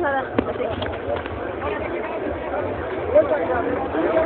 vamos a dar. Así.